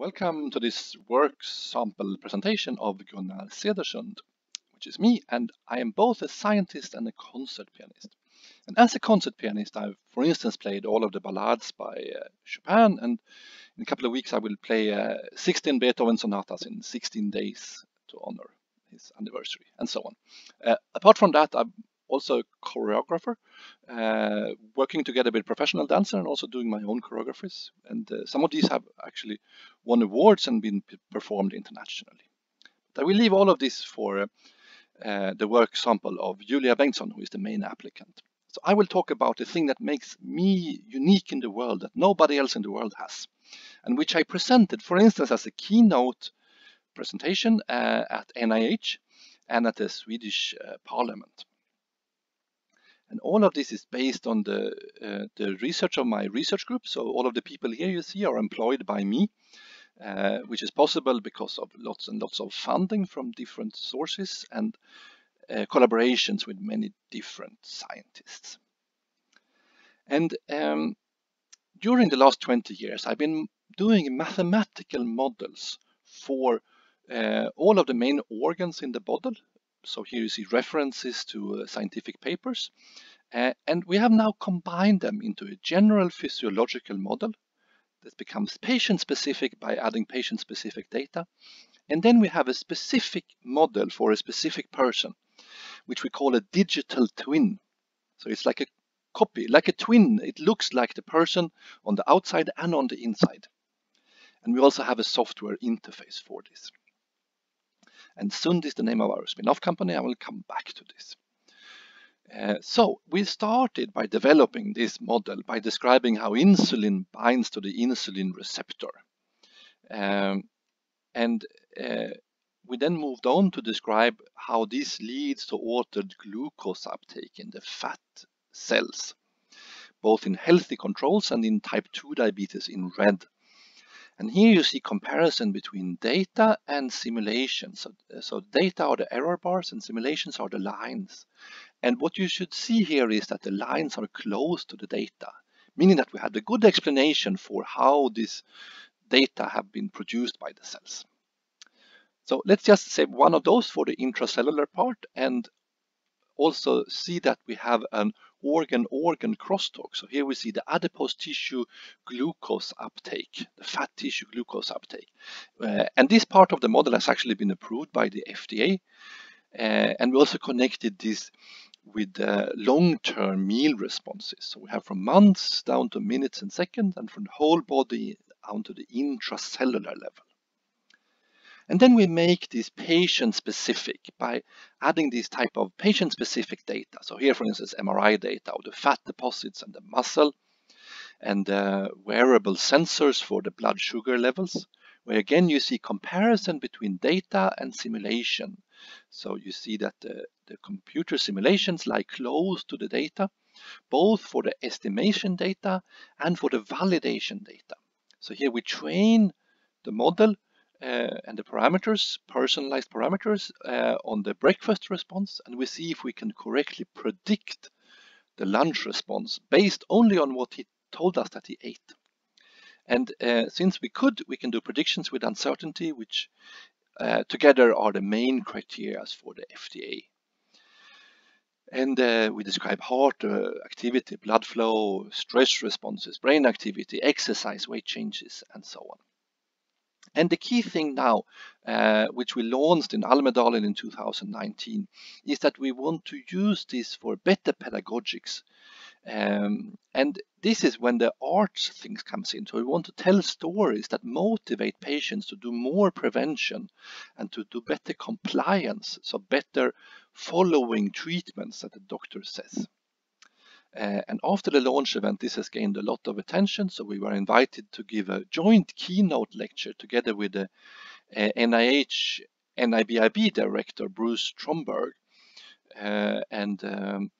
Welcome to this work sample presentation of Gunnar Cedersund, which is me, and I am both a scientist and a concert pianist. And as a concert pianist, I've, for instance, played all of the ballades by uh, Chopin, and in a couple of weeks I will play uh, 16 Beethoven sonatas in 16 days to honor his anniversary, and so on. Uh, apart from that, I'm also a choreographer, uh, working together with professional dancer and also doing my own choreographies. And uh, some of these have actually won awards and been performed internationally. But I will leave all of this for uh, the work sample of Julia Bengtsson, who is the main applicant. So I will talk about the thing that makes me unique in the world that nobody else in the world has, and which I presented, for instance, as a keynote presentation uh, at NIH and at the Swedish uh, Parliament. And all of this is based on the, uh, the research of my research group. So all of the people here you see are employed by me, uh, which is possible because of lots and lots of funding from different sources and uh, collaborations with many different scientists. And um, during the last 20 years, I've been doing mathematical models for uh, all of the main organs in the body, so here you see references to uh, scientific papers. Uh, and we have now combined them into a general physiological model that becomes patient-specific by adding patient-specific data. And then we have a specific model for a specific person, which we call a digital twin. So it's like a copy, like a twin. It looks like the person on the outside and on the inside. And we also have a software interface for this. And Sund is the name of our spin-off company. I will come back to this. Uh, so we started by developing this model by describing how insulin binds to the insulin receptor. Um, and uh, we then moved on to describe how this leads to altered glucose uptake in the fat cells, both in healthy controls and in type 2 diabetes in red. And here you see comparison between data and simulations. So, so data are the error bars and simulations are the lines. And what you should see here is that the lines are close to the data, meaning that we had a good explanation for how this data have been produced by the cells. So let's just say one of those for the intracellular part and also see that we have an organ-organ crosstalk. So here we see the adipose tissue glucose uptake, the fat tissue glucose uptake. Uh, and this part of the model has actually been approved by the FDA. Uh, and we also connected this with uh, long-term meal responses. So we have from months down to minutes and seconds and from the whole body down to the intracellular level. And then we make this patient specific by adding this type of patient specific data. So here, for instance, MRI data of the fat deposits and the muscle and uh, wearable sensors for the blood sugar levels, where again you see comparison between data and simulation. So you see that the, the computer simulations lie close to the data, both for the estimation data and for the validation data. So here we train the model uh, and the parameters, personalized parameters uh, on the breakfast response, and we see if we can correctly predict the lunch response based only on what he told us that he ate. And uh, since we could, we can do predictions with uncertainty, which uh, together are the main criteria for the FDA. And uh, we describe heart uh, activity, blood flow, stress responses, brain activity, exercise, weight changes, and so on. And the key thing now, uh, which we launched in Almedalen in 2019, is that we want to use this for better pedagogics. Um, and this is when the arts things comes in. So we want to tell stories that motivate patients to do more prevention and to do better compliance, so better following treatments that the doctor says. Uh, and after the launch event, this has gained a lot of attention. So we were invited to give a joint keynote lecture together with the uh, NIH NIBIB director, Bruce Tromberg, uh, and um,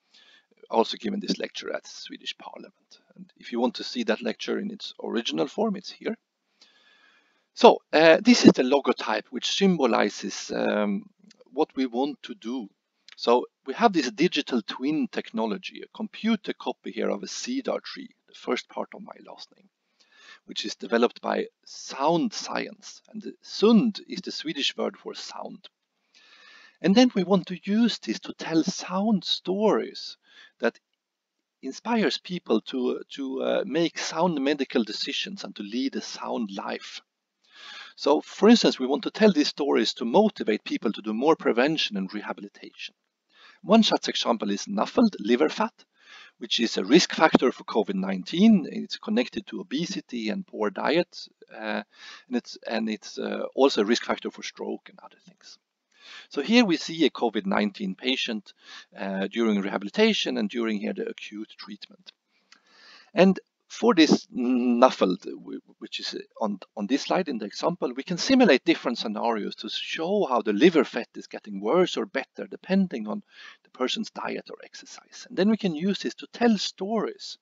also given this lecture at Swedish Parliament. And if you want to see that lecture in its original form, it's here. So uh, this is the logotype which symbolizes um, what we want to do so we have this digital twin technology, a computer copy here of a cedar tree, the first part of my last name. which is developed by Sound Science. And Sund is the Swedish word for sound. And then we want to use this to tell sound stories that inspires people to, to uh, make sound medical decisions and to lead a sound life. So, for instance, we want to tell these stories to motivate people to do more prevention and rehabilitation. One such example is NAFLD, liver fat, which is a risk factor for COVID-19. It's connected to obesity and poor diet, uh, and it's, and it's uh, also a risk factor for stroke and other things. So here we see a COVID-19 patient uh, during rehabilitation and during here the acute treatment. And for this NAFLD, which is on, on this slide in the example, we can simulate different scenarios to show how the liver fat is getting worse or better depending on the person's diet or exercise. And then we can use this to tell stories.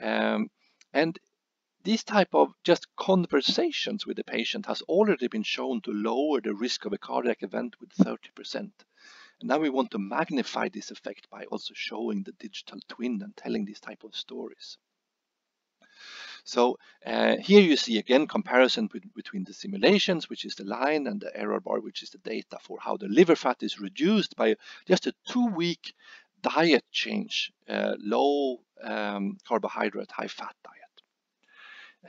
Um, and these type of just conversations with the patient has already been shown to lower the risk of a cardiac event with 30%. And now we want to magnify this effect by also showing the digital twin and telling these type of stories. So uh, here you see again comparison with, between the simulations, which is the line, and the error bar, which is the data for how the liver fat is reduced by just a two-week diet change, uh, low um, carbohydrate, high fat diet.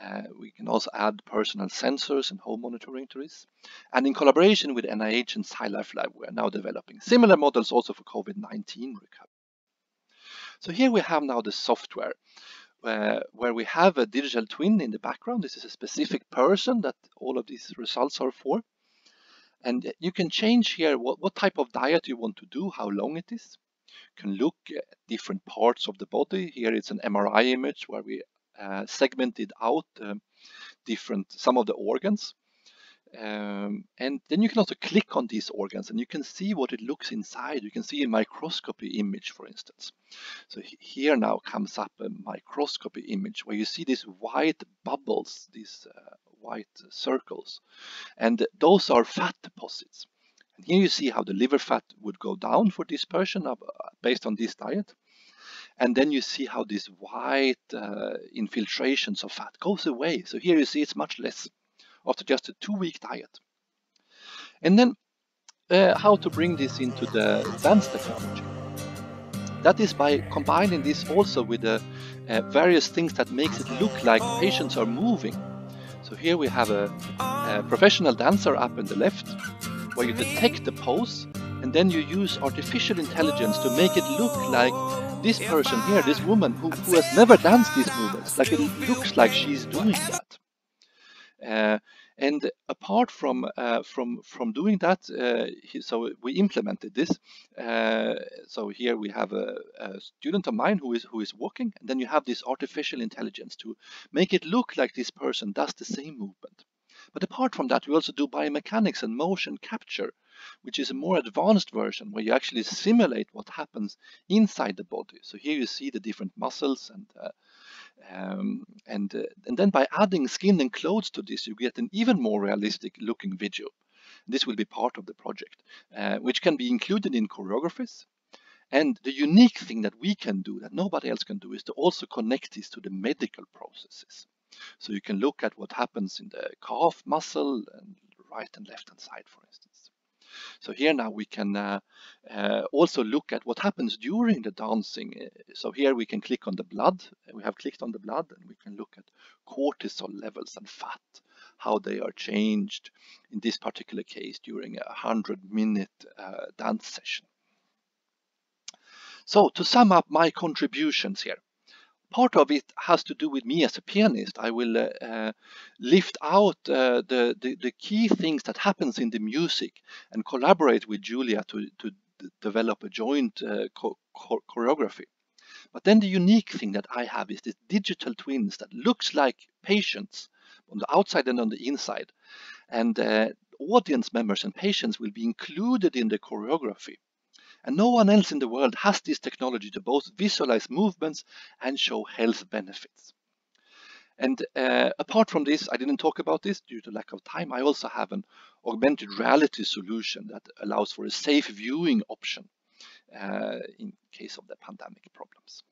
Uh, we can also add personal sensors and home monitoring to this. And in collaboration with NIH and SciLife Lab, we are now developing similar models also for COVID-19 recovery. So here we have now the software where we have a digital twin in the background. This is a specific person that all of these results are for. And you can change here what, what type of diet you want to do, how long it is. You can look at different parts of the body. Here it's an MRI image where we segmented out uh, different some of the organs. Um, and then you can also click on these organs and you can see what it looks inside. You can see a microscopy image, for instance. So here now comes up a microscopy image where you see these white bubbles, these uh, white circles, and those are fat deposits. And here you see how the liver fat would go down for this person uh, based on this diet. And then you see how these white uh, infiltrations of fat goes away. So here you see it's much less after just a two-week diet. And then uh, how to bring this into the dance technology. That is by combining this also with the uh, various things that makes it look like patients are moving. So here we have a, a professional dancer up in the left, where you detect the pose, and then you use artificial intelligence to make it look like this person here, this woman who, who has never danced these movements, like it looks like she's doing that. Uh, and apart from uh, from from doing that, uh, he, so we implemented this. Uh, so here we have a, a, student of mine who is who is walking, and then you have this artificial intelligence to make it look like this person does the same movement. But apart from that, we also do biomechanics and motion capture, which is a more advanced version where you actually simulate what happens inside the body. So here you see the different muscles and uh, um, and, uh, and then by adding skin and clothes to this, you get an even more realistic looking video. This will be part of the project, uh, which can be included in choreographies. And the unique thing that we can do that nobody else can do is to also connect this to the medical processes. So you can look at what happens in the calf muscle and right and left hand side, for instance. So here now we can uh, uh, also look at what happens during the dancing. So here we can click on the blood. We have clicked on the blood and we can look at cortisol levels and fat, how they are changed in this particular case during a 100 minute uh, dance session. So to sum up my contributions here, part of it has to do with me as a pianist. I will uh, uh, lift out uh, the, the, the key things that happens in the music and collaborate with Julia to to develop a joint uh, choreography. But then the unique thing that I have is this digital twins that looks like patients on the outside and on the inside, and uh, audience members and patients will be included in the choreography. And no one else in the world has this technology to both visualize movements and show health benefits. And uh, apart from this, I didn't talk about this due to lack of time. I also have an augmented reality solution that allows for a safe viewing option uh, in case of the pandemic problems.